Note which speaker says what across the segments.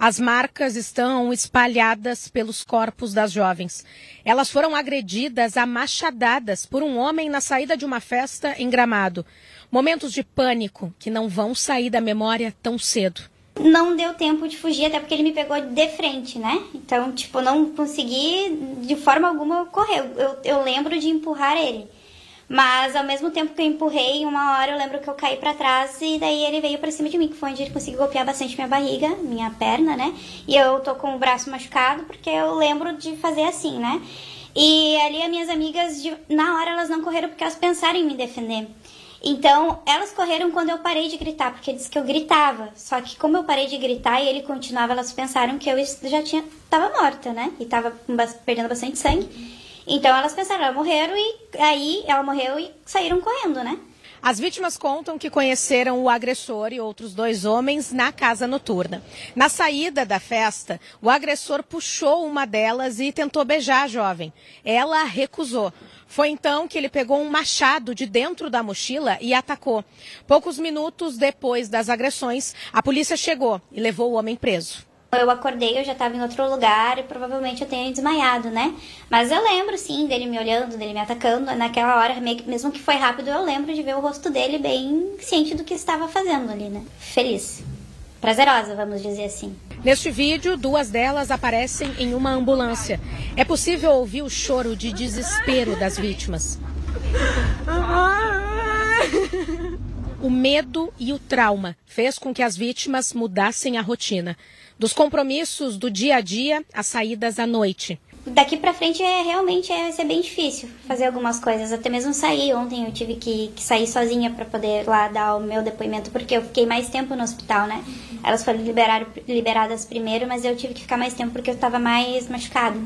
Speaker 1: As marcas estão espalhadas pelos corpos das jovens. Elas foram agredidas a machadadas por um homem na saída de uma festa em Gramado. Momentos de pânico que não vão sair da memória tão cedo.
Speaker 2: Não deu tempo de fugir, até porque ele me pegou de frente, né? Então, tipo, não consegui de forma alguma correr. Eu, eu lembro de empurrar ele. Mas ao mesmo tempo que eu empurrei, uma hora eu lembro que eu caí para trás e daí ele veio para cima de mim, que foi onde ele conseguiu golpear bastante minha barriga, minha perna, né? E eu tô com o braço machucado porque eu lembro de fazer assim, né? E ali as minhas amigas, na hora elas não correram porque elas pensaram em me defender. Então, elas correram quando eu parei de gritar, porque disse que eu gritava. Só que como eu parei de gritar e ele continuava, elas pensaram que eu já tinha tava morta, né? E tava perdendo bastante sangue. Então elas pensaram, elas morreram e aí ela morreu e saíram correndo, né?
Speaker 1: As vítimas contam que conheceram o agressor e outros dois homens na casa noturna. Na saída da festa, o agressor puxou uma delas e tentou beijar a jovem. Ela recusou. Foi então que ele pegou um machado de dentro da mochila e atacou. Poucos minutos depois das agressões, a polícia chegou e levou o homem preso.
Speaker 2: Eu acordei, eu já estava em outro lugar e provavelmente eu tenha desmaiado, né? Mas eu lembro, sim, dele me olhando, dele me atacando. Naquela hora, mesmo que foi rápido, eu lembro de ver o rosto dele bem ciente do que estava fazendo ali, né? Feliz. Prazerosa, vamos dizer assim.
Speaker 1: Neste vídeo, duas delas aparecem em uma ambulância. É possível ouvir o choro de desespero das vítimas. O medo e o trauma fez com que as vítimas mudassem a rotina dos compromissos do dia a dia às saídas à noite.
Speaker 2: Daqui para frente é realmente é, ser bem difícil fazer algumas coisas, até mesmo sair. Ontem eu tive que, que sair sozinha para poder lá dar o meu depoimento, porque eu fiquei mais tempo no hospital, né? Elas foram liberar, liberadas primeiro, mas eu tive que ficar mais tempo porque eu estava mais machucada.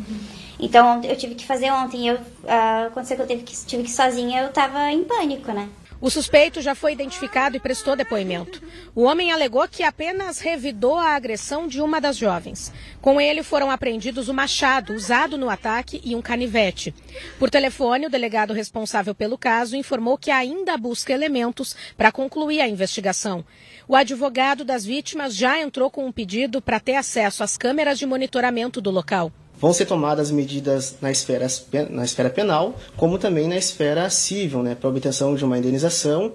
Speaker 2: Então eu tive que fazer ontem. Eu, uh, aconteceu que eu tive que, tive que ir sozinha, eu estava em pânico, né?
Speaker 1: O suspeito já foi identificado e prestou depoimento. O homem alegou que apenas revidou a agressão de uma das jovens. Com ele foram apreendidos o machado usado no ataque e um canivete. Por telefone, o delegado responsável pelo caso informou que ainda busca elementos para concluir a investigação. O advogado das vítimas já entrou com um pedido para ter acesso às câmeras de monitoramento do local
Speaker 3: vão ser tomadas medidas na esfera, na esfera penal, como também na esfera civil, né, para obtenção de uma indenização.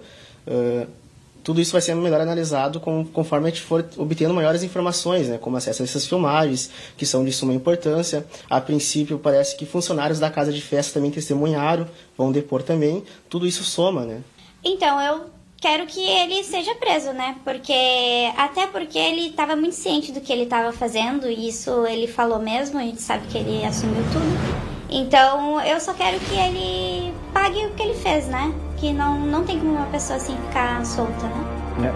Speaker 3: Uh, tudo isso vai ser melhor analisado com, conforme a gente for obtendo maiores informações, né, como acesso a essas filmagens, que são de suma importância. A princípio, parece que funcionários da casa de festa também testemunharam, vão depor também. Tudo isso soma, né?
Speaker 2: Então, eu quero que ele seja preso, né? Porque até porque ele estava muito ciente do que ele estava fazendo, e isso ele falou mesmo, a gente sabe que ele assumiu tudo. Então, eu só quero que ele pague o que ele fez, né? Que não, não tem como uma pessoa assim ficar solta, né?